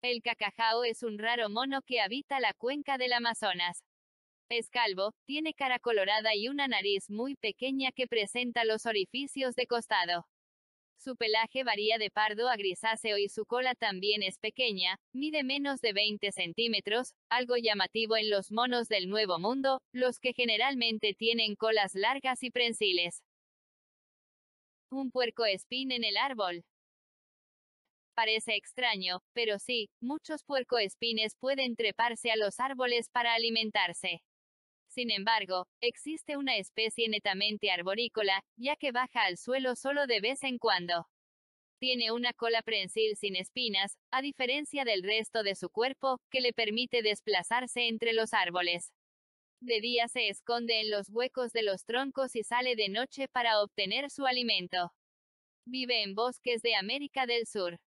El cacajao es un raro mono que habita la cuenca del Amazonas. Es calvo, tiene cara colorada y una nariz muy pequeña que presenta los orificios de costado. Su pelaje varía de pardo a grisáceo y su cola también es pequeña, mide menos de 20 centímetros, algo llamativo en los monos del Nuevo Mundo, los que generalmente tienen colas largas y prensiles. Un puerco espín en el árbol. Parece extraño, pero sí, muchos puercoespines pueden treparse a los árboles para alimentarse. Sin embargo, existe una especie netamente arborícola, ya que baja al suelo solo de vez en cuando. Tiene una cola prensil sin espinas, a diferencia del resto de su cuerpo, que le permite desplazarse entre los árboles. De día se esconde en los huecos de los troncos y sale de noche para obtener su alimento. Vive en bosques de América del Sur.